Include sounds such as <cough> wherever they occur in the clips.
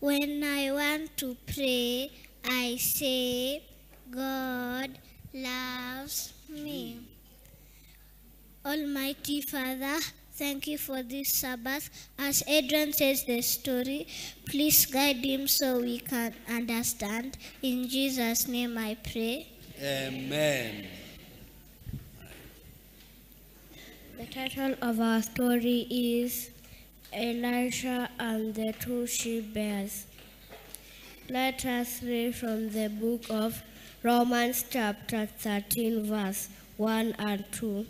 When I want to pray, I say, God loves me. Almighty Father, thank you for this Sabbath. As Adriel says the story, please guide him so we can understand. In Jesus' name I pray. Amen. The title of our story is Elisha and the Two She Bears. Let us read from the book of Romans, chapter 13, verse 1 and 2.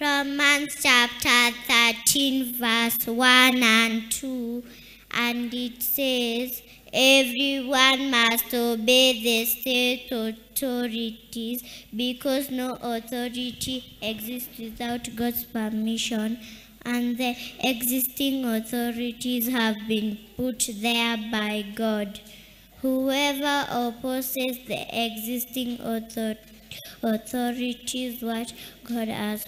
Romans chapter 13, verse 1 and 2, and it says, Everyone must obey the state authorities because no authority exists without God's permission, and the existing authorities have been put there by God. Whoever opposes the existing author- authorities, what God has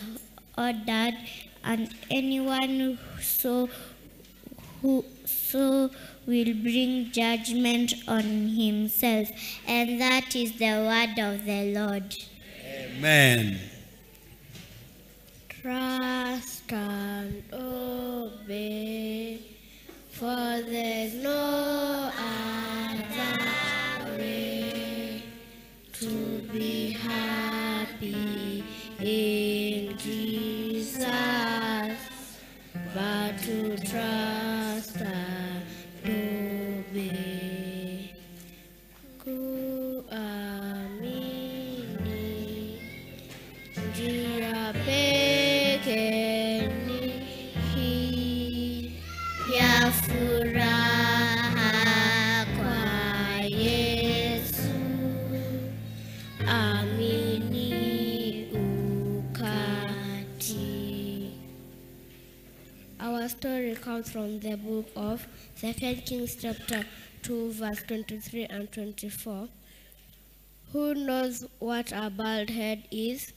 ordered, and anyone so who so will bring judgment on himself, and that is the word of the Lord. Amen. Trust and obey, for there's no other way to be happy in Jesus, but to trust Our story comes from the book of 2 Kings chapter 2 verse 23 and 24. Who knows what a bald head is?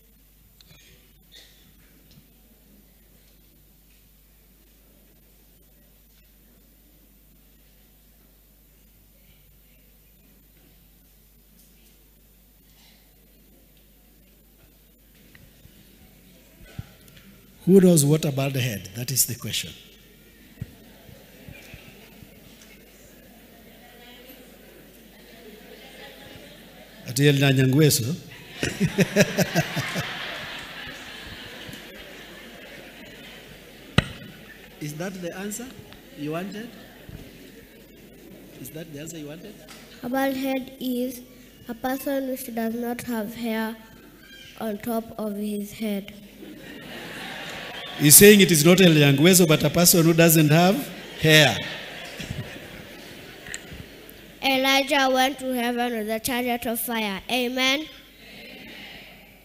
Who knows what about the head? That is the question. Atiel na nyangweso. <laughs> Is that the answer you wanted? Is that the answer you wanted? A bald head is a person which does not have hair on top of his head. He's saying it is not El Nyangweso, but a person who doesn't have hair. Elijah went to heaven with a chariot of fire. Amen. Amen.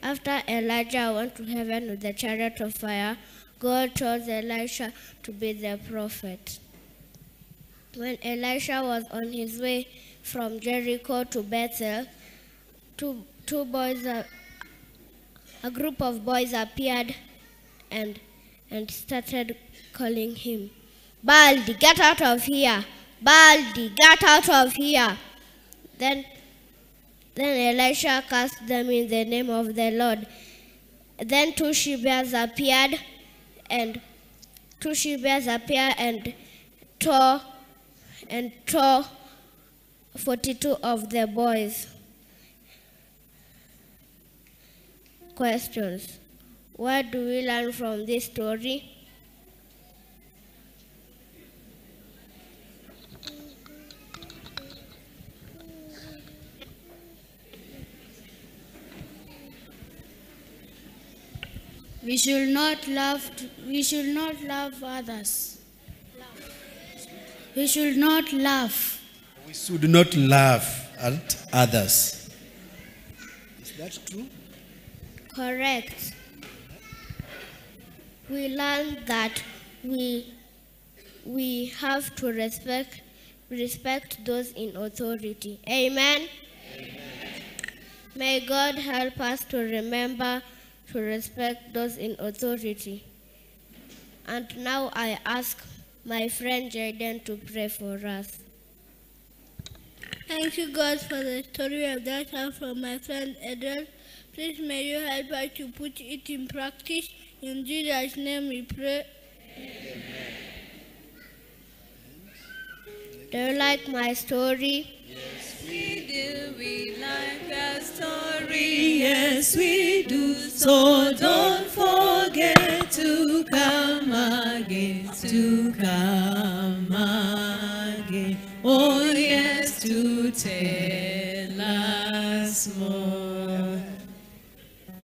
After Elijah went to heaven with a chariot of fire, God chose Elisha to be the prophet. When Elisha was on his way from Jericho to Bethel, two, two boys, a, a group of boys appeared and, and started calling him, Baldy, get out of here! Baldy, get out of here! Then, then Elisha cast them in the name of the Lord. Then two she bears appeared, and two she bears appeared and tore and tore forty-two of the boys. Questions. What do we learn from this story? We should not love. We should not love others. We should not laugh. We should not laugh at others. Is that true? Correct. We learn that we we have to respect respect those in authority. Amen. May God help us to remember to respect those in authority. And now I ask my friend Jaden to pray for us. Thank you, God, for the story of that from my friend Eden. Please may you help us to put it in practice. In Jesus' name we pray. Do you like my story? We do, we like a story, yes we do. So don't forget to come again, to come again. Oh yes, to tell